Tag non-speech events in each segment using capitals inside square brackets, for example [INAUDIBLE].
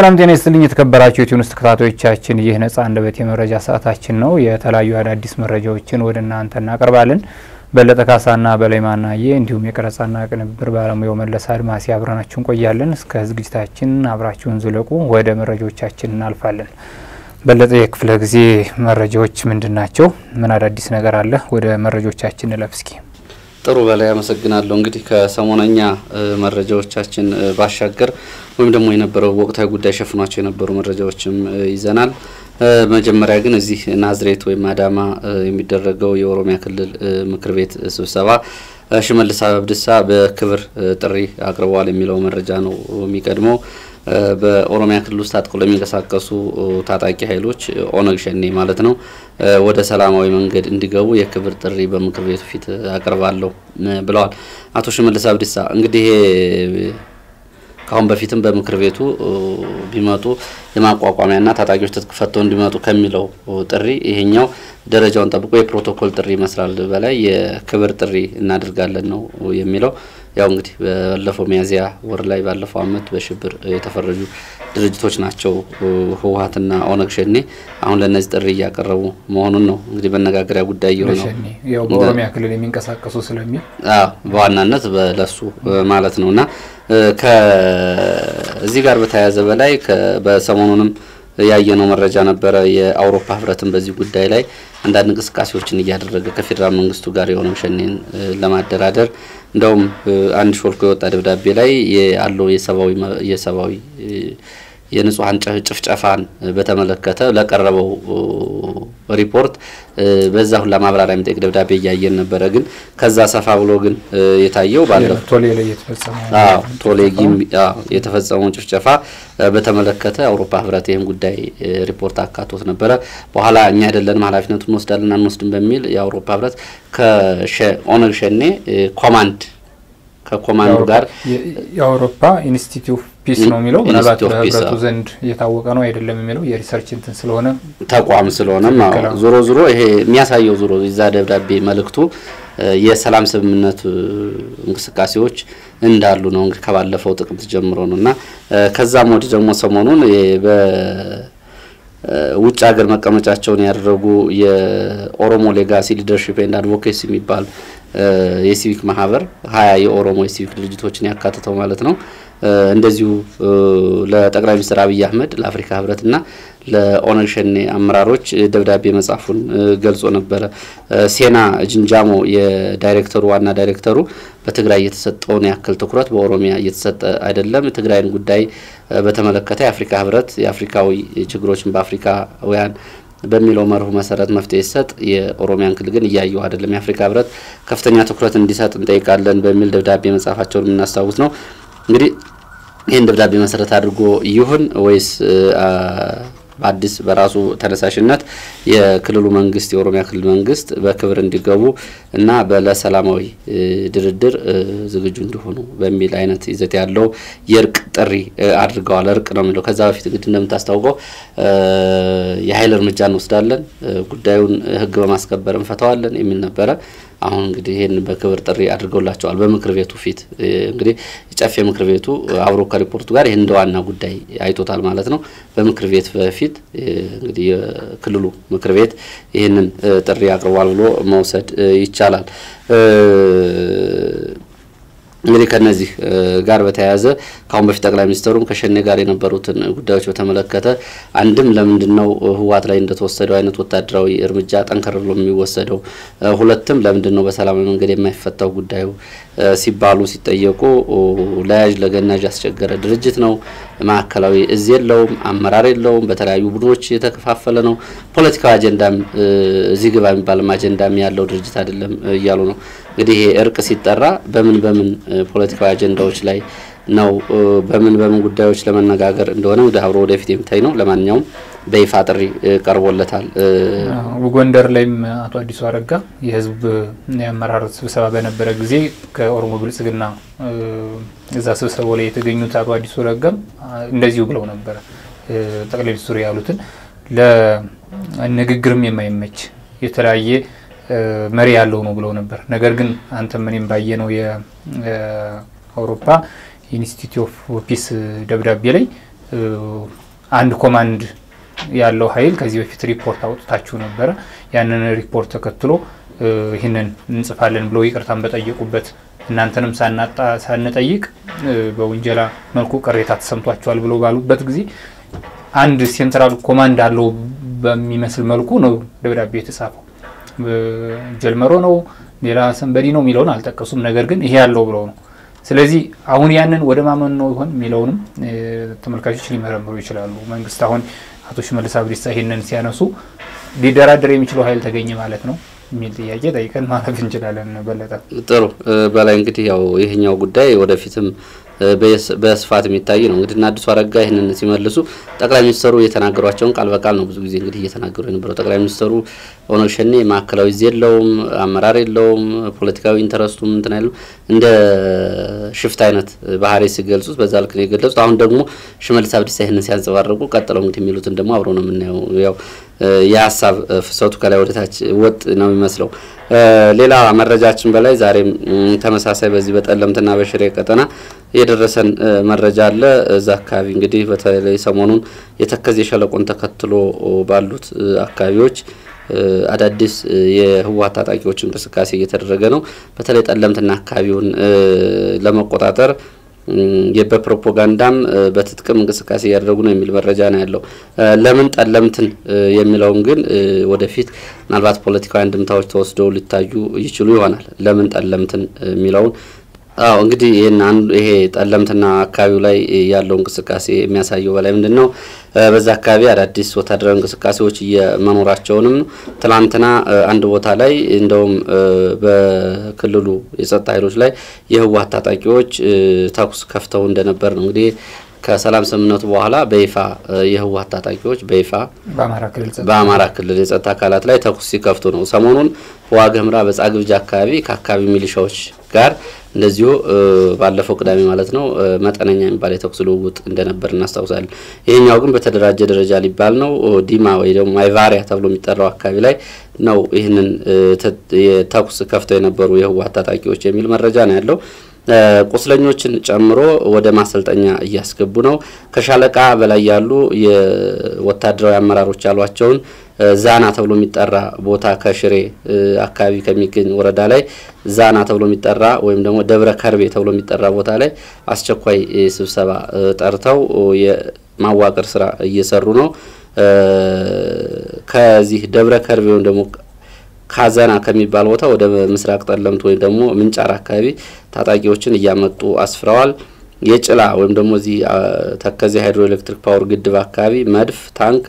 ሰላም ጤና ይስጥልኝ የተከበራችሁ የቲዩንስ ተከታታዮቻችን፣ ይህ ነጻ አንደበት የመረጃ ሰዓታችን ነው። የተለያዩ አዳዲስ መረጃዎችን ወደ እናንተ እናቀርባለን። በለጠ ካሳና በላይ ማናየ እንዲሁም የቀረጻና ቅንብር ባለሙያው መለስ አድማሴ አብረናችሁ እንቆያለን። እስከ ዝግጅታችን አብራችሁን ዝለቁ። ወደ መረጃዎቻችን እናልፋለን። በለጠ የክፍለ ጊዜ መረጃዎች ምንድን ናቸው? ምን አዳዲስ ነገር አለ? ወደ መረጃዎቻችን እንለፍ እስኪ። ጥሩ በላይ አመሰግናለሁ። እንግዲህ ከሰሞነኛ መረጃዎቻችን ባሻገር ወይም ደግሞ የነበረው ወቅታዊ ጉዳይ ሸፍኗቸው የነበሩ መረጃዎችም ይዘናል። መጀመሪያ ግን እዚህ ናዝሬት ወይም አዳማ የሚደረገው የኦሮሚያ ክልል ምክር ቤት ስብሰባ ሽመልስ አብዲሳ በክብር ጥሪ አቅርበዋል የሚለው መረጃ ነው የሚቀድመው። በኦሮሚያ ክልል ውስጥ ታጥቀው ለሚንቀሳቀሱ ታጣቂ ኃይሎች ኦነግ ሸኔ ማለት ነው ወደ ሰላማዊ መንገድ እንዲገቡ የክብር ጥሪ በምክር ቤቱ ፊት አቀርባለሁ ብለዋል አቶ ሽመልስ አብዲሳ። እንግዲህ ከአሁን በፊትም በምክር ቤቱ ቢመጡ የማቋቋሚያና ታጣቂዎች ትጥቅ ፈተው እንዲመጡ ከሚለው ጥሪ ይሄኛው ደረጃውን ጠብቆ የፕሮቶኮል ጥሪ ይመስላል በላይ የክብር ጥሪ እናደርጋለን ነው የሚለው። ያው እንግዲህ ባለፈው ሚያዝያ ወር ላይ ባለፈው ዓመት በሽብር የተፈረጁ ድርጅቶች ናቸው ህወሀትና ኦነግ ሸኔ። አሁን ለእነዚህ ጥሪ እያቀረቡ መሆኑን ነው እንግዲህ መነጋገሪያ ጉዳይ የሆነው በኦሮሚያ ክልል የሚንቀሳቀሱ ስለሚል በዋናነት ለሱ ማለት ነው እና ከዚህ ጋር በተያያዘ በላይ በሰሞኑንም ያየነው መረጃ ነበረ። የአውሮፓ ህብረትን በዚህ ጉዳይ ላይ አንዳንድ እንቅስቃሴዎችን እያደረገ ከፌዴራል መንግስቱ ጋር የኦነግ ሸኔን ለማደራደር እንደውም አንድ ሾልኮ የወጣ ደብዳቤ ላይ ያለው የሰብአዊ የንጹሀን ጭፍጨፋን በተመለከተ ለቀረበው ሪፖርት በዛ ሁላ ማብራሪያ የሚጠይቅ ደብዳቤ እያየን ነበረ። ግን ከዛ ሰፋ ብሎ ግን የታየው ባለፈው ቶሌ የተፈጸመውን ጭፍጨፋ በተመለከተ አውሮፓ ህብረት ይህን ጉዳይ ሪፖርት አካቶት ነበረ። በኋላ እኛ አይደለንም ኃላፊነቱን እንወስዳለን አንወስድም በሚል የአውሮፓ ህብረት ከኦነግ ሸኔ ኮማንድ ከኮማንዱ ጋር የአውሮፓ institute peace ነው የሚለው? ምናልባት በህብረቱ ዘንድ የታወቀ ነው አይደለም የሚለው? የ research እንትን ስለሆነ? ተቋም ስለሆነም ዞሮ ዞሮ ይሄ የሚያሳየው ዞሮ እዛ ደብዳቤ መልእክቱ የሰላም ስምምነት እንቅስቃሴዎች እንዳሉ ነው እንግዲህ ከባለፈው ጥቅምት ጀምሮ ነው። እና ከዛም ወዲህ ደግሞ ሰሞኑን ውጭ ሀገር መቀመጫቸውን ያደረጉ የኦሮሞ Legacy Leadership and Advocacy የሚባል የሲቪክ ማህበር ሀያ የኦሮሞ የሲቪክ ድርጅቶችን ያካትተው ማለት ነው እንደዚሁ ለጠቅላይ ሚኒስትር አብይ አህመድ ለአፍሪካ ህብረትና ለኦነግ ሸኔ አመራሮች ደብዳቤ መጻፉን ገልጾ ነበረ። ሴና ጅንጃሞ የዳይሬክተሩ ዋና ዳይሬክተሩ በትግራይ የተሰጠውን ያክል ትኩረት በኦሮሚያ እየተሰጠ አይደለም፣ የትግራይን ጉዳይ በተመለከተ የአፍሪካ ህብረት የአፍሪካዊ ችግሮችን በአፍሪካውያን በሚለው መርሁ መሰረት መፍትሄ ይሰጥ፣ የኦሮሚያን ክልል ግን እያየው አይደለም፣ የአፍሪካ ህብረት ከፍተኛ ትኩረት እንዲሰጥ እንጠይቃለን በሚል ደብዳቤ መጻፋቸውን የምናስታውስ ነው። እንግዲህ ይህን ደብዳቤ መሰረት አድርጎ ይሁን ወይስ በአዲስ በራሱ ተነሳሽነት የክልሉ መንግስት የኦሮሚያ ክልል መንግስት በክብር እንዲገቡ እና ለሰላማዊ ድርድር ዝግጁ እንዲሆኑ በሚል አይነት ይዘት ያለው የእርቅ ጥሪ አድርገዋል። እርቅ ነው የሚለው። ከዛ በፊት እንግዲህ እንደምታስታውቀው የኃይል እርምጃ እንወስዳለን፣ ጉዳዩን ህግ በማስከበር እንፈተዋለን የሚል ነበረ። አሁን እንግዲህ ይህን በክብር ጥሪ አድርገውላቸዋል በምክር ቤቱ ፊት። እንግዲህ የጨፌ ምክር ቤቱ አብሮ ከሪፖርቱ ጋር ይህን እንደ ዋና ጉዳይ አይቶታል ማለት ነው። በምክር ቤት በፊት እንግዲህ የክልሉ ምክር ቤት ይህንን ጥሪ አቅርቧል ብሎ መውሰድ ይቻላል። እንግዲህ ከነዚህ ጋር በተያያዘ ከአሁን በፊት ጠቅላይ ሚኒስትሩም ከሸኔ ጋር የነበሩትን ጉዳዮች በተመለከተ አንድም ለምንድን ነው ህወሓት ላይ እንደተወሰደው አይነት ወታደራዊ እርምጃ ጠንከር ብሎ የሚወሰደው፣ ሁለትም ለምንድን ነው በሰላማዊ መንገድ የማይፈታው ጉዳዩ? ሲባሉ ሲጠየቁ ለያዥ ለገናዥ ያስቸገረ ድርጅት ነው፣ ማዕከላዊ እዝ የለውም፣ አመራር የለውም፣ በተለያዩ ቡድኖች የተከፋፈለ ነው፣ ፖለቲካዊ አጀንዳም እዚህ ግባ የሚባልም አጀንዳም ያለው ድርጅት አይደለም እያሉ ነው። እንግዲህ ይሄ እርቅ ሲጠራ በምን በምን ፖለቲካዊ አጀንዳዎች ላይ ነው በምን በምን ጉዳዮች ለመነጋገር እንደሆነ እንግዲህ አብሮ ወደፊት የሚታይ ነው። ለማንኛውም በይፋ ጥሪ ቀርቦለታል። ጎንደር ላይም አቶ አዲሱ አረጋ የህዝብ የአመራር ስብሰባ በነበረ ጊዜ ከኦሮሞ ብልጽግና እዛ ስብሰባው ላይ የተገኙት አቶ አዲሱ አረጋም እንደዚሁ ብለው ነበረ። ጠቅላይ ሚኒስትሩ ያሉትን ለንግግርም የማይመች የተለያየ መሪ ያለው ነው ብለው ነበር። ነገር ግን አንተም እኔም ባየነው የአውሮፓ Institute of Peace ደብዳቤ ላይ አንድ command ያለው ኃይል ከዚህ በፊት ሪፖርት አውጥታችሁ ነበረ። ያንን ሪፖርት ተከትሎ ይህንን እንጽፋለን ብለው ይቅርታን በጠየቁበት እናንተንም ሳንጠይቅ በውንጀላ መልኩ ቅሬታ ተሰምቷቸዋል ብለው ባሉበት ጊዜ አንድ central command አለው በሚመስል መልኩ ነው ደብዳቤ የተጻፈው። ጀልመሮ ነው ሌላ ሰንበዲ ነው የሚለውን አልጠቀሱም። ነገር ግን ይሄ ያለው ብለው ነው። ስለዚህ አሁን ያንን ወደ ማመን ነው ይሆን የሚለውንም ተመልካቾች ሊመረምሩ ይችላሉ። መንግስት አሁን አቶ ሽመልስ አብዲሳ ይህንን ሲያነሱ ሊደራደር የሚችለው ኃይል ተገኘ ማለት ነው የሚል ጥያቄ ጠይቀን ማለፍ እንችላለን። በለጠ ጥሩ በላይ እንግዲህ ያው ይህኛው ጉዳይ ወደፊትም በስፋት የሚታይ ነው። እንግዲህ እና አዲሱ አረጋ ይህንን ሲመልሱ ጠቅላይ ሚኒስትሩ የተናገሯቸውን ቃል በቃል ነው ብዙ ጊዜ እንግዲህ እየተናገሩ የነበረው። ጠቅላይ ሚኒስትሩ ኦነግ ሸኔ ማዕከላዊ እዝ የለውም፣ አመራር የለውም፣ ፖለቲካዊ interest ኡም እንትን አይሉ እንደ ሽፍት አይነት ባህሪ ሲገልጹት በዛ ልክ ነው የገለጹት። አሁን ደግሞ ሽመልስ አብዲሳ ይህንን ሲያንጸባረቁ ቀጥለው እንግዲህ የሚሉትን ደግሞ አብረው ነው የምናየው። ያው የሀሳብ ፍሰቱ ከላይ ወደታች ወጥ ነው የሚመስለው። ሌላ መረጃችን በላይ ዛሬም ተመሳሳይ በዚህ በጠለምትና በሽሬ ቀጠና የደረሰን መረጃ አለ። እዛ አካባቢ እንግዲህ በተለይ ሰሞኑን የተከዜ ሸለቆን ተከትሎ ባሉት አካባቢዎች አዳዲስ የህወሓት ታጣቂዎች እንቅስቃሴ እየተደረገ ነው። በተለይ ጠለምትና አካባቢውን ለመቆጣጠር በፕሮፓጋንዳም በትጥቅም እንቅስቃሴ እያደረጉ ነው የሚል መረጃ ነው ያለው። ለምን ጠለምትን የሚለውን ግን ወደፊት ምናልባት ፖለቲካዊ አንድምታዎች ተወስደው ሊታዩ ይችሉ ይሆናል። ለምን ጠለምትን የሚለውን አዎ እንግዲህ ይህን አንዱ ይሄ ጠለምትና አካባቢው ላይ ያለው እንቅስቃሴ የሚያሳየው በላይ ምንድን ነው? በዛ አካባቢ አዳዲስ ወታደራዊ እንቅስቃሴዎች እየመኖራቸውንም ትላንትና አንድ ቦታ ላይ እንደውም በክልሉ የጸጥታ ኃይሎች ላይ የህወሓት ታጣቂዎች ተኩስ ከፍተው እንደነበር ነው እንግዲህ ከሰላም ስምምነቱ በኋላ በይፋ የህወሓት ታጣቂዎች በይፋ በአማራ ክልል የጸጥታ አካላት ላይ ተኩስ ሲከፍቱ ነው። ሰሞኑን በዋግ ኽምራ በጻግብጃ አካባቢ ከአካባቢ ሚሊሻዎች ጋር እንደዚሁ ባለፈው ቅዳሜ ማለት ነው መጠነኛ የሚባል የተኩስ ልውውጥ እንደነበር እናስታውሳለን። ይሄኛው ግን በተደራጀ ደረጃ ሊባል ነው ዲማ ወይ ደግሞ አይቫሪያ ተብሎ የሚጠራው አካባቢ ላይ ነው ይህንን ተኩስ ከፍተው የነበሩ የህወሓት ታጣቂዎች የሚል መረጃ ነው ያለው። ቁስለኞችን ጨምሮ ወደ ማሰልጠኛ እያስገቡ ነው። ከሻለቃ በላይ ያሉ የወታደራዊ አመራሮች ያሏቸውን ዛና ተብሎ የሚጠራ ቦታ ከሽሬ አካባቢ ከሚገኝ ወረዳ ላይ ዛና ተብሎ የሚጠራ ወይም ደግሞ ደብረ ከርቤ ተብሎ የሚጠራ ቦታ ላይ አስቸኳይ ስብሰባ ጠርተው የማዋቀር ስራ እየሰሩ ነው። ከዚህ ደብረ ከርቤ ወይም ደግሞ ካዘና ከሚባል ቦታ ወደ ምስራቅ ጠለምት ወይም ደግሞ ምንጫር አካባቢ ታጣቂዎችን እያመጡ አስፍረዋል። የጭላ ወይም ደግሞ እዚህ ተከዜ hydroelectric power ግድብ አካባቢ መድፍ፣ ታንክ፣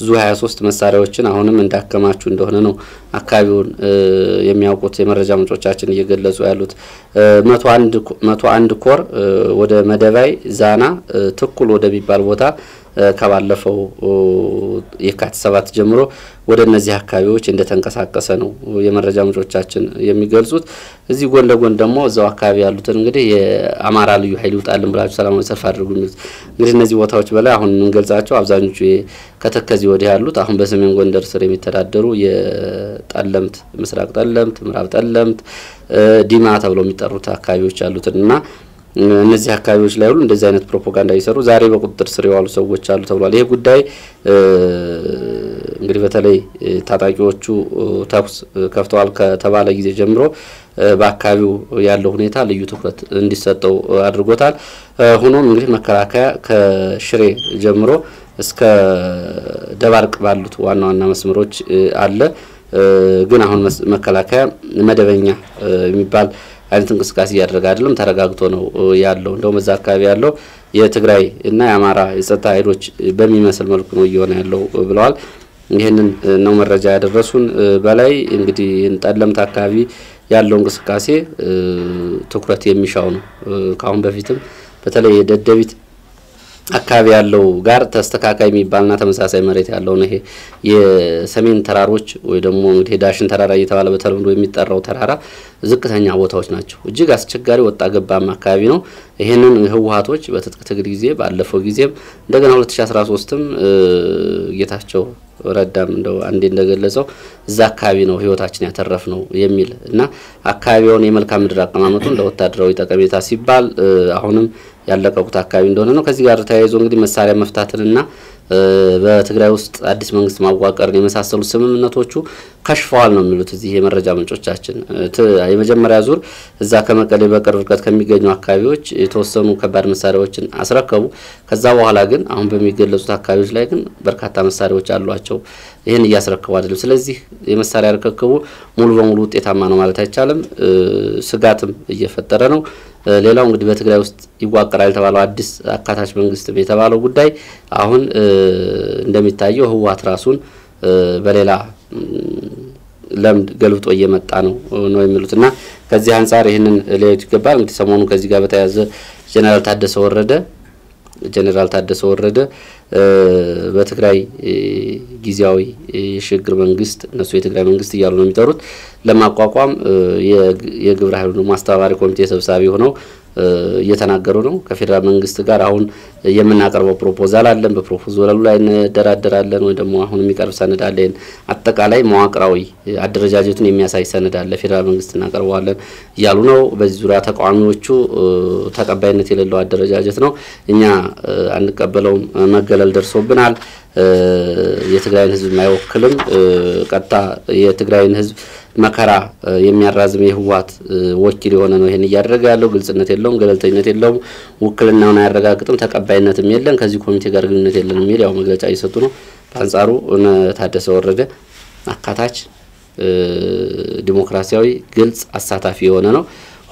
ዙ 23 መሳሪያዎችን አሁንም እንዳከማቹ እንደሆነ ነው አካባቢውን የሚያውቁት የመረጃ ምንጮቻችን እየገለጹ ያሉት። መቶ አንድ ኮር ወደ መደባይ ዛና ትኩል ወደሚባል ቦታ ከባለፈው የካቲት ሰባት ጀምሮ ወደ እነዚህ አካባቢዎች እንደተንቀሳቀሰ ነው የመረጃ ምንጮቻችን የሚገልጹት። እዚህ ጎን ለጎን ደግሞ እዛው አካባቢ ያሉትን እንግዲህ የአማራ ልዩ ኃይል ይውጣልን ብላችሁ ሰላማዊ ሰልፍ አድርጉ የሚሉት እንግዲህ እነዚህ ቦታዎች በላይ አሁን የምንገልጻቸው አብዛኞቹ ከተከዚ ወዲህ ያሉት አሁን በሰሜን ጎንደር ስር የሚተዳደሩ የጠለምት፣ ምስራቅ ጠለምት፣ ምዕራብ ጠለምት፣ ዲማ ተብለው የሚጠሩት አካባቢዎች ያሉትን እና እነዚህ አካባቢዎች ላይ ሁሉ እንደዚህ አይነት ፕሮፓጋንዳ እየሰሩ ዛሬ በቁጥጥር ስር የዋሉ ሰዎች አሉ ተብሏል። ይህ ጉዳይ እንግዲህ በተለይ ታጣቂዎቹ ተኩስ ከፍተዋል ከተባለ ጊዜ ጀምሮ በአካባቢው ያለው ሁኔታ ልዩ ትኩረት እንዲሰጠው አድርጎታል። ሆኖም እንግዲህ መከላከያ ከሽሬ ጀምሮ እስከ ደባርቅ ባሉት ዋና ዋና መስመሮች አለ። ግን አሁን መከላከያ መደበኛ የሚባል አይነት እንቅስቃሴ እያደረገ አይደለም። ተረጋግቶ ነው ያለው። እንደውም እዛ አካባቢ ያለው የትግራይ እና የአማራ የጸጥታ ኃይሎች በሚመስል መልኩ ነው እየሆነ ያለው ብለዋል። ይህንን ነው መረጃ ያደረሱን። በላይ እንግዲህ ጠለምት አካባቢ ያለው እንቅስቃሴ ትኩረት የሚሻው ነው። ከአሁን በፊትም በተለይ የደደቢት አካባቢ ያለው ጋር ተስተካካይ የሚባልና ተመሳሳይ መሬት ያለው ነው። ይሄ የሰሜን ተራሮች ወይ ደግሞ እንግዲህ ዳሽን ተራራ እየተባለ በተለምዶ የሚጠራው ተራራ ዝቅተኛ ቦታዎች ናቸው። እጅግ አስቸጋሪ ወጣ ገባማ አካባቢ ነው። ይህንን ህወሓቶች በትጥቅ ትግል ጊዜ ባለፈው ጊዜም እንደገና 2013ም ጌታቸው ረዳም እንደው አንዴ እንደገለጸው እዛ አካባቢ ነው ህይወታችን ያተረፍ ነው የሚል እና አካባቢውን የመልክዓ ምድር አቀማመጡን ለወታደራዊ ጠቀሜታ ሲባል አሁንም ያለቀቁት አካባቢ እንደሆነ ነው። ከዚህ ጋር ተያይዞ እንግዲህ መሳሪያ መፍታትንና በትግራይ ውስጥ አዲስ መንግስት ማዋቀርን የመሳሰሉ ስምምነቶቹ ከሽፈዋል ነው የሚሉት እዚህ የመረጃ ምንጮቻችን። የመጀመሪያ ዙር እዛ ከመቀሌ በቅርብ ርቀት ከሚገኙ አካባቢዎች የተወሰኑ ከባድ መሳሪያዎችን አስረከቡ። ከዛ በኋላ ግን አሁን በሚገለጹት አካባቢዎች ላይ ግን በርካታ መሳሪያዎች አሏቸው። ይህን እያስረከቡ አይደለም። ስለዚህ የመሳሪያ ርክክቡ ሙሉ በሙሉ ውጤታማ ነው ማለት አይቻልም። ስጋትም እየፈጠረ ነው። ሌላው እንግዲህ በትግራይ ውስጥ ይዋቀራል የተባለው አዲስ አካታች መንግስት የተባለው ጉዳይ አሁን እንደሚታየው ህወሓት ራሱን በሌላ ለምድ ገልብጦ እየመጣ ነው ነው የሚሉት እና ከዚህ አንጻር ይህንን ሊያዩት ይገባል። እንግዲህ ሰሞኑ ከዚህ ጋር በተያያዘ ጄኔራል ታደሰ ወረደ ጄኔራል ታደሰ ወረደ በትግራይ ጊዜያዊ የሽግግር መንግስት እነሱ የትግራይ መንግስት እያሉ ነው የሚጠሩት ለማቋቋም የግብረ ኃይሉ ማስተባባሪ ኮሚቴ ሰብሳቢ ሆነው እየተናገሩ ነው። ከፌዴራል መንግስት ጋር አሁን የምናቀርበው proposal አለን፣ በ proposal ኡ ላይ እንደራደራለን ወይ ደግሞ አሁን የሚቀርብ ሰነድ አለን። አጠቃላይ መዋቅራዊ አደረጃጀቱን የሚያሳይ ሰነድ አለ፣ ፌዴራል መንግስት እናቀርበዋለን እያሉ ነው። በዚህ ዙሪያ ተቃዋሚዎቹ ተቀባይነት የሌለው አደረጃጀት ነው፣ እኛ አንቀበለውም፣ መገለል ደርሶብናል፣ የትግራይን ህዝብ አይወክልም፣ ቀጥታ የትግራይን ህዝብ መከራ የሚያራዝም የህወሓት ወኪል የሆነ ነው ይሄን እያደረገ ያለው። ግልጽነት የለውም፣ ገለልተኝነት የለውም፣ ውክልናውን አያረጋግጥም፣ ተቀባይነትም የለን፣ ከዚህ ኮሚቴ ጋር ግንኙነት የለን የሚል ያው መግለጫ እየሰጡ ነው። በአንጻሩ ታደሰ ወረደ አካታች፣ ዲሞክራሲያዊ፣ ግልጽ፣ አሳታፊ የሆነ ነው።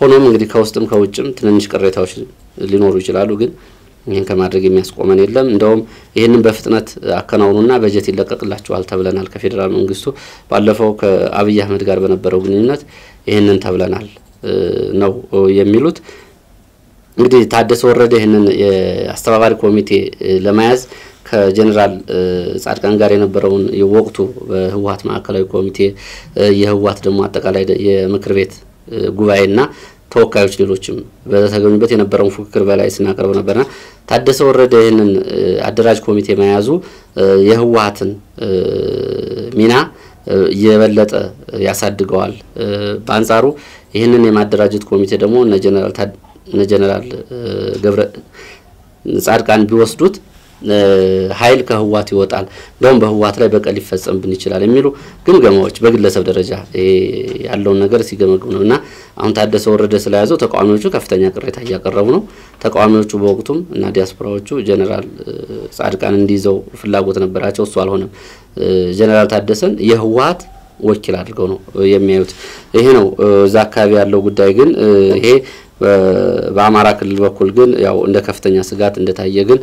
ሆኖም እንግዲህ ከውስጥም ከውጭም ትንንሽ ቅሬታዎች ሊኖሩ ይችላሉ ግን ይህን ከማድረግ የሚያስቆመን የለም። እንደውም ይህንን በፍጥነት አከናውኑና በጀት ይለቀቅላቸዋል ተብለናል ከፌዴራል መንግስቱ። ባለፈው ከአብይ አህመድ ጋር በነበረው ግንኙነት ይህንን ተብለናል ነው የሚሉት። እንግዲህ ታደሰ ወረደ ይህንን የአስተባባሪ ኮሚቴ ለመያዝ ከጀኔራል ጻድቃን ጋር የነበረውን የወቅቱ በህወሀት ማዕከላዊ ኮሚቴ የህወሀት ደግሞ አጠቃላይ የምክር ቤት ጉባኤና ተወካዮች ሌሎችም በተገኙበት የነበረውን ፉክክር በላይ ስናቀርብ ነበርና ታደሰ ወረደ ይህንን አደራጅ ኮሚቴ መያዙ የህወሀትን ሚና የበለጠ ያሳድገዋል። በአንጻሩ ይህንን የማደራጀት ኮሚቴ ደግሞ እነ ጀነራል ገብረ ጻድቃን ቢወስዱት ኃይል ከህወሀት ይወጣል፣ እንደውም በህወሀት ላይ በቀል ሊፈጸምብን ይችላል የሚሉ ግምገማዎች በግለሰብ ደረጃ ያለውን ነገር ሲገመግሙ ነው እና አሁን ታደሰ ወረደ ስለያዘው ተቃዋሚዎቹ ከፍተኛ ቅሬታ እያቀረቡ ነው። ተቃዋሚዎቹ በወቅቱም እና ዲያስፖራዎቹ ጀኔራል ጻድቃን እንዲይዘው ፍላጎት ነበራቸው። እሱ አልሆነም። ጀኔራል ታደሰን የህወሀት ወኪል አድርገው ነው የሚያዩት። ይሄ ነው እዛ አካባቢ ያለው ጉዳይ። ግን ይሄ በአማራ ክልል በኩል ግን ያው እንደ ከፍተኛ ስጋት እንደታየ ግን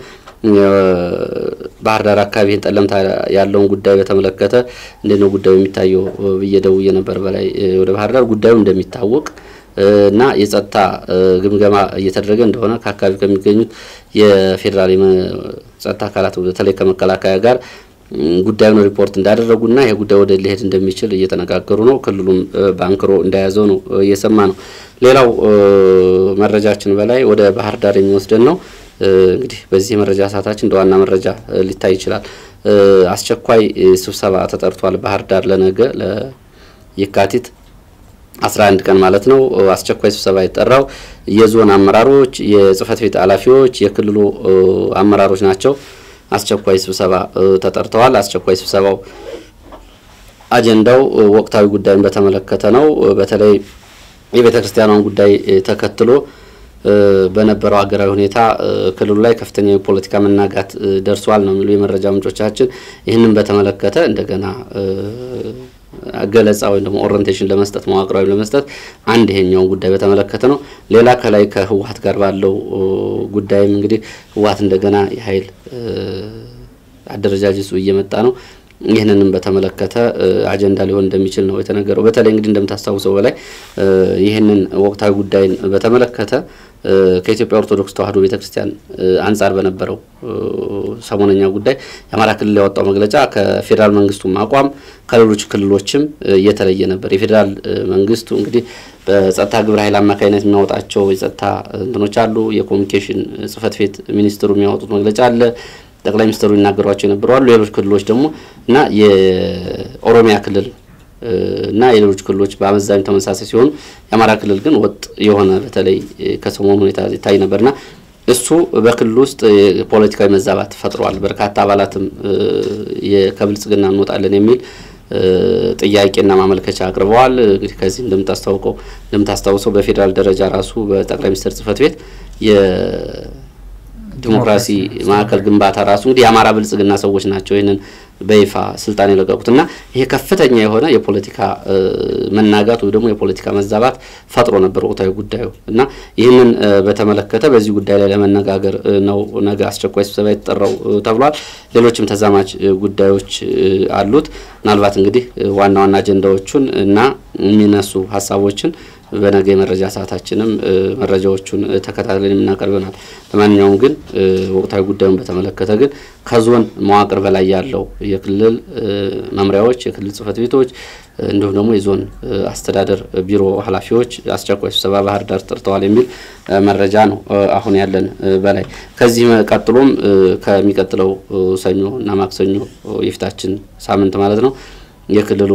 ባህር ዳር አካባቢ ይህን ጠለምታ ያለውን ጉዳይ በተመለከተ እንዴት ነው ጉዳዩ የሚታየው ብዬ ደውዬ ነበር በላይ ወደ ባህር ዳር ጉዳዩ እንደሚታወቅ እና የጸጥታ ግምገማ እየተደረገ እንደሆነ ከአካባቢ ከሚገኙት የፌዴራል ጸጥታ አካላት በተለይ ከመከላከያ ጋር ጉዳዩን ሪፖርት እንዳደረጉና ይሄ ጉዳይ ወደ ሊሄድ እንደሚችል እየተነጋገሩ ነው። ክልሉም ባንክሮ እንደያዘው ነው እየሰማ ነው። ሌላው መረጃችን በላይ ወደ ባህር ዳር የሚወስደን ነው። እንግዲህ በዚህ መረጃ ሰዓታችን እንደ ዋና መረጃ ሊታይ ይችላል። አስቸኳይ ስብሰባ ተጠርቷል ባህር ዳር ለነገ ለየካቲት 11 ቀን ማለት ነው። አስቸኳይ ስብሰባ የጠራው የዞን አመራሮች፣ የጽህፈት ቤት ኃላፊዎች፣ የክልሉ አመራሮች ናቸው። አስቸኳይ ስብሰባ ተጠርተዋል። አስቸኳይ ስብሰባው አጀንዳው ወቅታዊ ጉዳይን በተመለከተ ነው። በተለይ የቤተ ክርስቲያኗን ጉዳይ ተከትሎ በነበረው ሀገራዊ ሁኔታ ክልሉ ላይ ከፍተኛ የፖለቲካ መናጋት ደርሷል ነው የሚሉ የመረጃ ምንጮቻችን። ይህንን በተመለከተ እንደገና ገለጻ ወይም ደግሞ orientation ለመስጠት መዋቅራዊ ለመስጠት አንድ ይሄኛውን ጉዳይ በተመለከተ ነው። ሌላ ከላይ ከህወሀት ጋር ባለው ጉዳይም እንግዲህ ህወሀት እንደገና የኃይል አደረጃጀቱ እየመጣ ነው። ይህንንም በተመለከተ አጀንዳ ሊሆን እንደሚችል ነው የተነገረው። በተለይ እንግዲህ እንደምታስታውሰው በላይ ይህንን ወቅታዊ ጉዳይን በተመለከተ ከኢትዮጵያ ኦርቶዶክስ ተዋሕዶ ቤተክርስቲያን አንጻር በነበረው ሰሞነኛ ጉዳይ የአማራ ክልል ያወጣው መግለጫ ከፌዴራል መንግስቱም አቋም ከሌሎች ክልሎችም እየተለየ ነበር። የፌዴራል መንግስቱ እንግዲህ በጸጥታ ግብረ ኃይል አማካኝነት የሚያወጣቸው የጸጥታ እንትኖች አሉ። የኮሚኒኬሽን ጽህፈት ቤት ሚኒስትሩ የሚያወጡት መግለጫ አለ። ጠቅላይ ሚኒስትሩ ይናገሯቸው የነበሩ አሉ። ሌሎች ክልሎች ደግሞ እና የኦሮሚያ ክልል እና የሌሎች ክልሎች በአመዛኙ ተመሳሳይ ሲሆኑ የአማራ ክልል ግን ወጥ የሆነ በተለይ ከሰሞኑ ሁኔታ ይታይ ነበርና እሱ በክልል ውስጥ የፖለቲካዊ መዛባት ፈጥሯል። በርካታ አባላትም ከብልጽግና እንወጣለን የሚል ጥያቄና ማመልከቻ አቅርበዋል። እንግዲህ ከዚህ እንደምታስታውቀው እንደምታስታውሰው በፌዴራል ደረጃ ራሱ በጠቅላይ ሚኒስትር ጽህፈት ቤት ዲሞክራሲ ማዕከል ግንባታ ራሱ እንግዲህ የአማራ ብልጽግና ሰዎች ናቸው ይህንን በይፋ ስልጣን የለቀቁት እና ይሄ ከፍተኛ የሆነ የፖለቲካ መናጋት ወይ ደግሞ የፖለቲካ መዛባት ፈጥሮ ነበር ወቅታዊ ጉዳዩ እና ይህንን በተመለከተ በዚህ ጉዳይ ላይ ለመነጋገር ነው ነገ አስቸኳይ ስብሰባ የተጠራው ተብሏል። ሌሎችም ተዛማጅ ጉዳዮች አሉት። ምናልባት እንግዲህ ዋና ዋና አጀንዳዎቹን እና የሚነሱ ሀሳቦችን በነገ የመረጃ ሰዓታችንም መረጃዎቹን ተከታትለን የምናቀርበናል። ለማንኛውም ግን ወቅታዊ ጉዳዩን በተመለከተ ግን ከዞን መዋቅር በላይ ያለው የክልል መምሪያዎች፣ የክልል ጽህፈት ቤቶች እንዲሁም ደግሞ የዞን አስተዳደር ቢሮ ኃላፊዎች አስቸኳይ ስብሰባ ባህር ዳር ጠርተዋል የሚል መረጃ ነው አሁን ያለን በላይ። ከዚህ ቀጥሎም ከሚቀጥለው ሰኞ እና ማክሰኞ የፊታችን ሳምንት ማለት ነው የክልሉ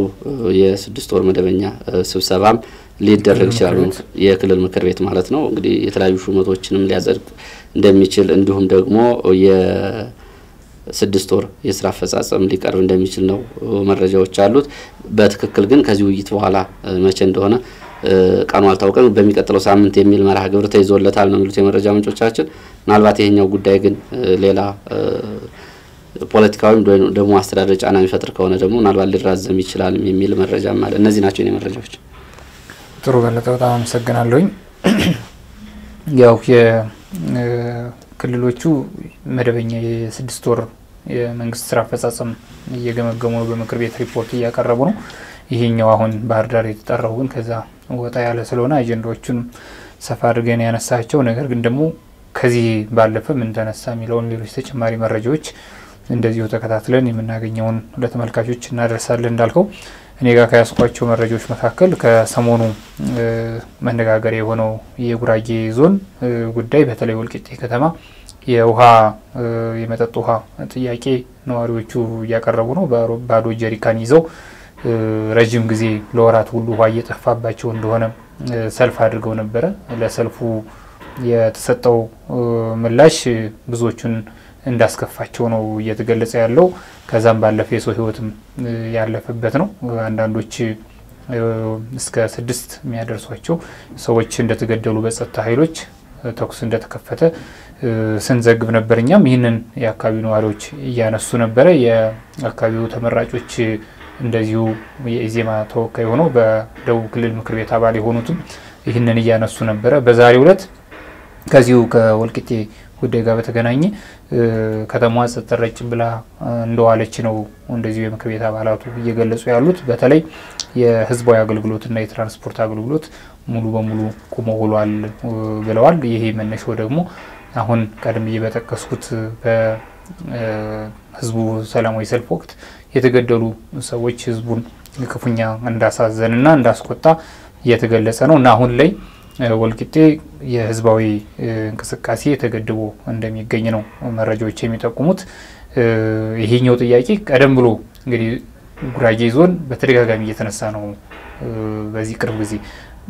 የስድስት ወር መደበኛ ስብሰባም ሊደረግ ይችላል። የክልል ምክር ቤት ማለት ነው እንግዲህ የተለያዩ ሹመቶችንም ሊያጸድቅ እንደሚችል እንዲሁም ደግሞ የስድስት ወር የስራ አፈጻጸም ሊቀርብ እንደሚችል ነው መረጃዎች አሉት። በትክክል ግን ከዚህ ውይይት በኋላ መቼ እንደሆነ ቀኑ አልታወቀም። በሚቀጥለው ሳምንት የሚል መርሃ ግብር ተይዞለታል ነው የሚሉት የመረጃ ምንጮቻችን። ምናልባት ይሄኛው ጉዳይ ግን ሌላ ፖለቲካዊም ደግሞ አስተዳደር ጫና የሚፈጥር ከሆነ ደግሞ ምናልባት ሊራዘም ይችላል የሚል መረጃም አለ። እነዚህ ናቸው የኔ መረጃዎች። ጥሩ በለጠ፣ በጣም አመሰግናለሁኝ። ያው የክልሎቹ መደበኛ የስድስት ወር የመንግስት ስራ አፈጻጸም እየገመገሙ ነው፣ በምክር ቤት ሪፖርት እያቀረቡ ነው። ይሄኛው አሁን ባህር ዳር የተጠራው ግን ከዛ ወጣ ያለ ስለሆነ አጀንዳዎቹን ሰፋ አድርገን ያነሳቸው ነገር ግን ደግሞ ከዚህ ባለፈ ምን ተነሳ የሚለውን ሌሎች ተጨማሪ መረጃዎች እንደዚሁ ተከታትለን የምናገኘውን ለተመልካቾች እናደርሳለን። እንዳልከው እኔ ጋር ከያስኳቸው መረጃዎች መካከል ከሰሞኑ መነጋገሪያ የሆነው የጉራጌ ዞን ጉዳይ በተለይ ወልቂጤ ከተማ የውሃ የመጠጥ ውሃ ጥያቄ ነዋሪዎቹ እያቀረቡ ነው። ባዶ ጀሪካን ይዘው ረዥም ጊዜ ለወራት ሁሉ ውሃ እየጠፋባቸው እንደሆነ ሰልፍ አድርገው ነበረ። ለሰልፉ የተሰጠው ምላሽ ብዙዎቹን እንዳስከፋቸው ነው እየተገለጸ ያለው። ከዛም ባለፈ የሰው ሕይወትም ያለፈበት ነው። አንዳንዶች እስከ ስድስት የሚያደርሷቸው ሰዎች እንደተገደሉ በጸጥታ ኃይሎች ተኩስ እንደተከፈተ ስንዘግብ ነበር። እኛም ይህንን የአካባቢው ነዋሪዎች እያነሱ ነበረ። የአካባቢው ተመራጮች እንደዚሁ የኢዜማ ተወካይ ሆነው በደቡብ ክልል ምክር ቤት አባል የሆኑትም ይህንን እያነሱ ነበረ። በዛሬው ዕለት ከዚሁ ከወልቂጤ ጉዳይ ጋር በተገናኘ ከተማዋ ጸጥ ረጭ ብላ እንደዋለች ነው እንደዚሁ የምክር ቤት አባላቱ እየገለጹ ያሉት። በተለይ የህዝባዊ አገልግሎትና የትራንስፖርት አገልግሎት ሙሉ በሙሉ ቁሞ ውሏል ብለዋል። ይሄ መነሻው ደግሞ አሁን ቀደም ብዬ በጠቀስኩት በህዝቡ ሰላማዊ ሰልፍ ወቅት የተገደሉ ሰዎች ህዝቡን ክፉኛ እንዳሳዘንና እንዳስቆጣ እየተገለጸ ነው እና አሁን ላይ ወልቂጤ የህዝባዊ እንቅስቃሴ ተገድቦ እንደሚገኝ ነው መረጃዎች የሚጠቁሙት። ይሄኛው ጥያቄ ቀደም ብሎ እንግዲህ ጉራጌ ዞን በተደጋጋሚ እየተነሳ ነው። በዚህ ቅርብ ጊዜ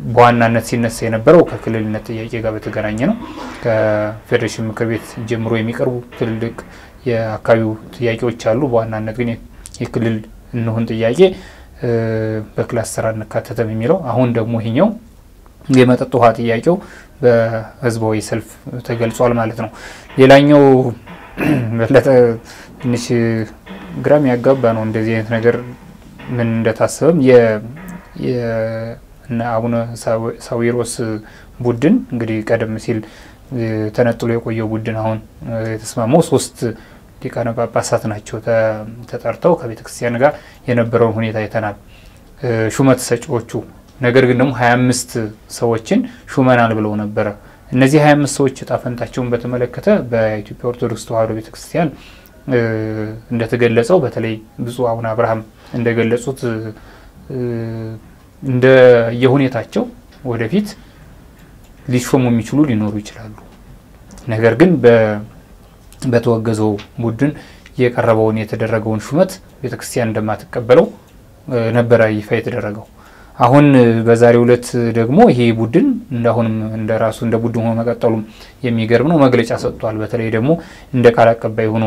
በዋናነት ሲነሳ የነበረው ከክልልነት ጥያቄ ጋር በተገናኘ ነው። ከፌዴሬሽን ምክር ቤት ጀምሮ የሚቀርቡ ትልልቅ የአካባቢው ጥያቄዎች አሉ። በዋናነት ግን የክልል እንሁን ጥያቄ በክላስ ስራ እንካተተም የሚለው አሁን ደግሞ ይሄኛው የመጠጥ ውሃ ጥያቄው በህዝባዊ ሰልፍ ተገልጿል ማለት ነው። ሌላኛው በለጠ ትንሽ ግራም ያጋባ ነው። እንደዚህ አይነት ነገር ምን እንደታሰበም አቡነ ሳዊሮስ ቡድን እንግዲህ ቀደም ሲል ተነጥሎ የቆየው ቡድን አሁን የተስማማው ሶስት ሊቃነ ጳጳሳት ናቸው ተጠርተው ከቤተ ክርስቲያን ጋር የነበረውን ሁኔታ አይተናል። ሹመት ሰጪዎቹ ነገር ግን ደግሞ ሀያ አምስት ሰዎችን ሹመናል ብለው ነበረ። እነዚህ ሀያ አምስት ሰዎች እጣ ፈንታቸውን በተመለከተ በኢትዮጵያ ኦርቶዶክስ ተዋሕዶ ቤተክርስቲያን እንደተገለጸው በተለይ ብፁዕ አቡነ አብርሃም እንደገለጹት እንደ የሁኔታቸው ወደፊት ሊሾሙ የሚችሉ ሊኖሩ ይችላሉ። ነገር ግን በተወገዘው ቡድን የቀረበውን የተደረገውን ሹመት ቤተክርስቲያን እንደማትቀበለው ነበረ ይፋ የተደረገው። አሁን በዛሬው ዕለት ደግሞ ይሄ ቡድን እንዳሁንም እንደ ራሱ እንደ ቡድን ሆኖ መቀጠሉም የሚገርም ነው። መግለጫ ሰጥቷል። በተለይ ደግሞ እንደ ቃል አቀባይ ሆኖ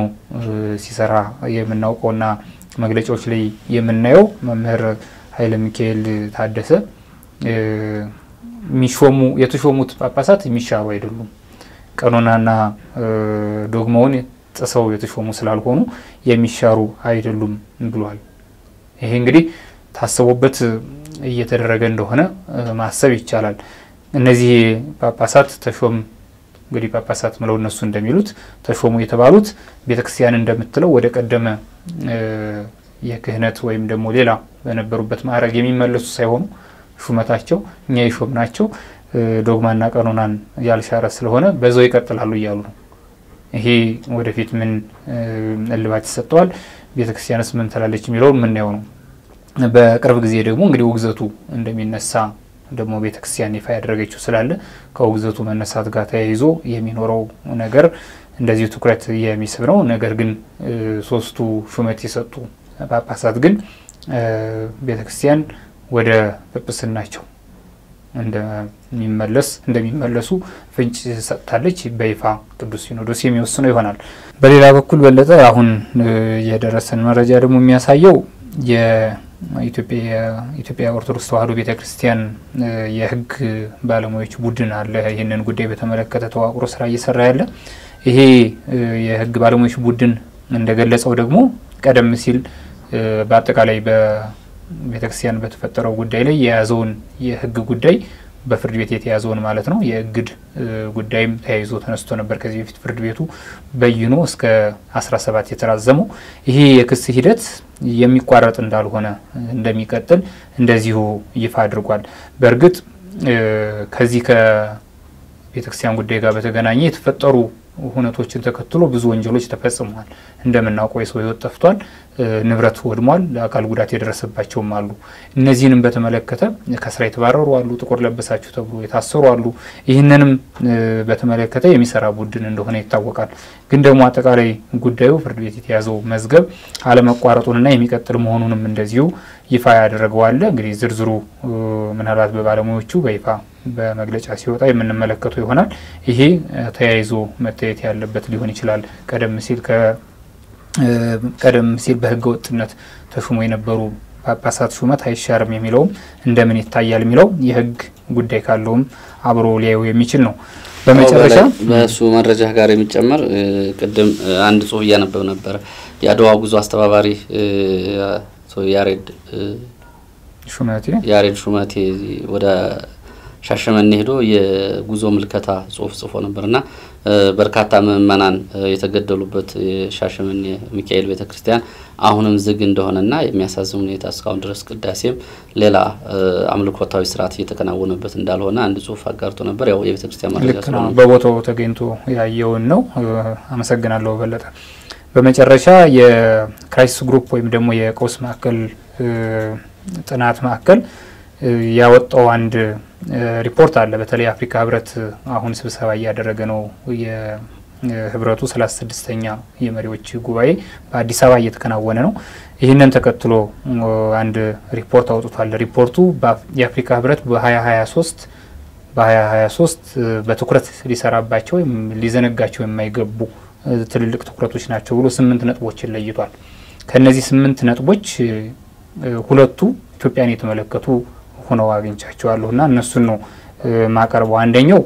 ሲሰራ የምናውቀውና መግለጫዎች ላይ የምናየው መምህር ኃይለ ሚካኤል ታደሰ የሚሾሙ የተሾሙት ጳጳሳት የሚሻሩ አይደሉም፣ ቀኖናና ዶግማውን ጥሰው የተሾሙ ስላልሆኑ የሚሻሩ አይደሉም ብሏል። ይሄ እንግዲህ ታስቦበት እየተደረገ እንደሆነ ማሰብ ይቻላል። እነዚህ ጳጳሳት ተሾም እንግዲህ ጳጳሳት ምለው እነሱ እንደሚሉት ተሾሙ የተባሉት ቤተክርስቲያን እንደምትለው ወደ ቀደመ የክህነት ወይም ደግሞ ሌላ በነበሩበት ማዕረግ የሚመለሱ ሳይሆኑ ሹመታቸው እኛ የሾም ናቸው ዶግማና ቀኖናን ያልሻረ ስለሆነ በዛው ይቀጥላሉ እያሉ ነው። ይሄ ወደፊት ምን እልባት ይሰጠዋል፣ ቤተክርስቲያንስ ምን ትላለች የሚለውን የምናየው ነው። በቅርብ ጊዜ ደግሞ እንግዲህ ውግዘቱ እንደሚነሳ ደግሞ ቤተክርስቲያን ይፋ ያደረገችው ስላለ ከውግዘቱ መነሳት ጋር ተያይዞ የሚኖረው ነገር እንደዚሁ ትኩረት የሚስብ ነው። ነገር ግን ሶስቱ ሹመት የሰጡ ጳጳሳት ግን ቤተክርስቲያን ወደ ጵጵስናቸው እንደሚመለስ እንደሚመለሱ ፍንጭ ሰጥታለች። በይፋ ቅዱስ ሲኖዶስ የሚወስነው ይሆናል። በሌላ በኩል በለጠ አሁን የደረሰን መረጃ ደግሞ የሚያሳየው የኢትዮጵያ ኦርቶዶክስ ተዋሕዶ ቤተ ክርስቲያን የሕግ ባለሙያዎች ቡድን አለ። ይህንን ጉዳይ በተመለከተ ተዋቅሮ ስራ እየሰራ ያለ ይሄ የሕግ ባለሙያዎች ቡድን እንደገለጸው ደግሞ ቀደም ሲል በአጠቃላይ በቤተ ክርስቲያን በተፈጠረው ጉዳይ ላይ የያዘውን የሕግ ጉዳይ በፍርድ ቤት የተያዘውን ማለት ነው የእግድ ጉዳይም ተያይዞ ተነስቶ ነበር። ከዚህ በፊት ፍርድ ቤቱ በይኖ እስከ 17 የተራዘመው ይሄ የክስ ሂደት የሚቋረጥ እንዳልሆነ እንደሚቀጥል እንደዚሁ ይፋ አድርጓል። በእርግጥ ከዚህ ከቤተክርስቲያን ጉዳይ ጋር በተገናኘ የተፈጠሩ ሁነቶችን ተከትሎ ብዙ ወንጀሎች ተፈጽመዋል። እንደምናውቀው የሰው ሕይወት ጠፍቷል፣ ንብረት ወድሟል፣ አካል ጉዳት የደረሰባቸውም አሉ። እነዚህንም በተመለከተ ከስራ የተባረሩ አሉ፣ ጥቁር ለበሳችሁ ተብሎ የታሰሩ አሉ። ይህንንም በተመለከተ የሚሰራ ቡድን እንደሆነ ይታወቃል። ግን ደግሞ አጠቃላይ ጉዳዩ ፍርድ ቤት የተያዘው መዝገብ አለመቋረጡንና የሚቀጥል መሆኑንም እንደዚሁ ይፋ ያደረገዋለ። እንግዲህ ዝርዝሩ ምናልባት በባለሙያዎቹ በይፋ በመግለጫ ሲወጣ የምንመለከተው ይሆናል። ይሄ ተያይዞ መታየት ያለበት ሊሆን ይችላል። ቀደም ሲል ቀደም ሲል በህገ ወጥነት ተሹሞ የነበሩ ጳጳሳት ሹመት አይሻርም የሚለውም እንደምን ይታያል የሚለው የህግ ጉዳይ ካለውም አብሮ ሊያዩ የሚችል ነው። በመጨረሻ በእሱ መረጃ ጋር የሚጨመር ቅድም አንድ ጽሁፍ እያነበብ ነበረ። የአድዋ ጉዞ አስተባባሪ ያሬድ ሹመቴ ያሬድ ሹመቴ ወደ ሻሸመኔ ሄዶ የጉዞ ምልከታ ጽሁፍ ጽፎ ነበር እና በርካታ ምዕመናን የተገደሉበት የሻሸመኔ ሚካኤል ቤተ ክርስቲያን አሁንም ዝግ እንደሆነና የሚያሳዝን ሁኔታ እስካሁን ድረስ ቅዳሴም ሌላ አምልኮታዊ ስርዓት እየተከናወነበት እንዳልሆነ አንድ ጽሁፍ አጋርቶ ነበር። ያው የቤተ ክርስቲያን መረጃ ነው። በቦታው ተገኝቶ ያየውን ነው። አመሰግናለሁ በለጠ። በመጨረሻ የ Crisis Group ወይም ደግሞ የቀውስ ማዕከል ጥናት ማዕከል ያወጣው አንድ ሪፖርት አለ። በተለይ የአፍሪካ ህብረት አሁን ስብሰባ እያደረገ ነው። የህብረቱ ሰላሳ ስድስተኛ የመሪዎች ጉባኤ በአዲስ አበባ እየተከናወነ ነው። ይህንን ተከትሎ አንድ ሪፖርት አውጥቷል። ሪፖርቱ የአፍሪካ ህብረት በ2023 በ2023 በትኩረት ሊሰራባቸው ወይም ሊዘነጋቸው የማይገቡ ትልልቅ ትኩረቶች ናቸው ብሎ ስምንት ነጥቦችን ለይቷል። ከእነዚህ ስምንት ነጥቦች ሁለቱ ኢትዮጵያን የተመለከቱ ሆነው አግኝቻቸዋለሁ እና እነሱን ነው ማቀርበው። አንደኛው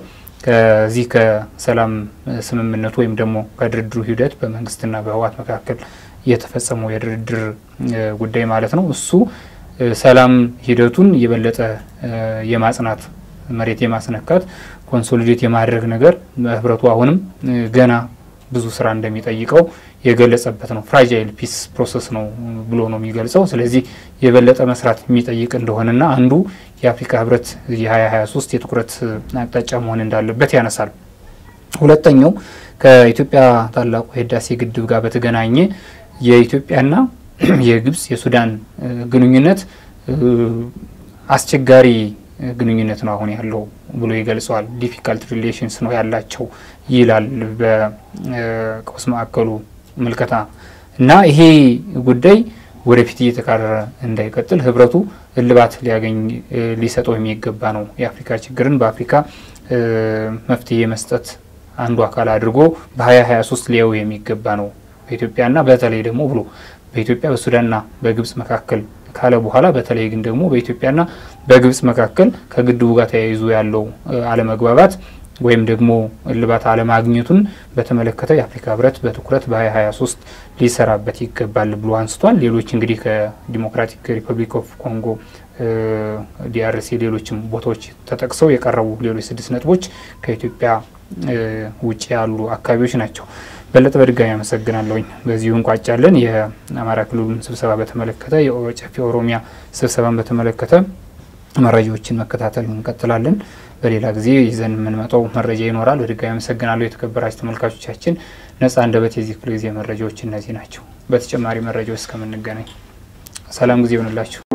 ከዚህ ከሰላም ስምምነቱ ወይም ደግሞ ከድርድሩ ሂደት በመንግስትና በህወሓት መካከል የተፈጸመው የድርድር ጉዳይ ማለት ነው። እሱ ሰላም ሂደቱን የበለጠ የማጽናት መሬት የማስነካት consolidate የማድረግ ነገር ህብረቱ አሁንም ገና ብዙ ስራ እንደሚጠይቀው የገለጸበት ነው። fragile peace process ነው ብሎ ነው የሚገልጸው። ስለዚህ የበለጠ መስራት የሚጠይቅ እንደሆነና አንዱ የአፍሪካ ህብረት የ2023 የትኩረት አቅጣጫ መሆን እንዳለበት ያነሳል። ሁለተኛው ከኢትዮጵያ ታላቁ የህዳሴ ግድብ ጋር በተገናኘ የኢትዮጵያና [CLEARS THROAT] የግብጽ የሱዳን ግንኙነት አስቸጋሪ ግንኙነት ነው አሁን ያለው ብሎ ይገልጸዋል። difficult relations ነው ያላቸው ይላል በቀውስ ማዕከሉ ምልከታ እና ይሄ ጉዳይ ወደፊት እየተካረረ እንዳይቀጥል ህብረቱ እልባት ሊያገኝ ሊሰጠው የሚገባ ነው። የአፍሪካ ችግርን በአፍሪካ መፍትሄ መስጠት አንዱ አካል አድርጎ በ2023 ሊያየው የሚገባ ነው። በኢትዮጵያና በተለይ ደግሞ ብሎ በኢትዮጵያ በሱዳንና በግብጽ መካከል ካለ በኋላ በተለይ ግን ደግሞ በኢትዮጵያና በግብጽ መካከል ከግድቡ ጋር ተያይዞ ያለው አለመግባባት ወይም ደግሞ እልባት አለማግኘቱን በተመለከተ የአፍሪካ ህብረት በትኩረት በ2023 ሊሰራበት ይገባል ብሎ አንስቷል። ሌሎች እንግዲህ ከ Democratic Republic of Congo ዲአርሲ፣ ሌሎችም ቦታዎች ተጠቅሰው የቀረቡ ሌሎች ስድስት ነጥቦች ከኢትዮጵያ ውጭ ያሉ አካባቢዎች ናቸው። በለጠ በድጋሚ አመሰግናለሁኝ። በዚሁ እንቋጫለን። የአማራ ክልሉን ስብሰባ በተመለከተ የጨፌ ኦሮሚያ ስብሰባን በተመለከተ መረጃዎችን መከታተል እንቀጥላለን። በሌላ ጊዜ ይዘን የምንመጣው መረጃ ይኖራል። በድጋሚ አመሰግናለሁ። የተከበራችሁ ተመልካቾቻችን ነጻ አንደበት የዚህ ክፍለ ጊዜ መረጃዎች እነዚህ ናቸው። በተጨማሪ መረጃዎች እስከምንገናኝ ሰላም ጊዜ ይሆንላችሁ።